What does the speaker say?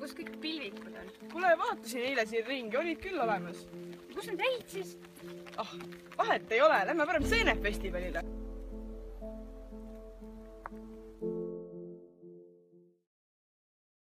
kus kõik pilvikud on? kuule, vaatasin eile siin ringi, olid küll olemas. kus nad jäid siis? ah, vahet ei ole, lähme parem seenefestivalile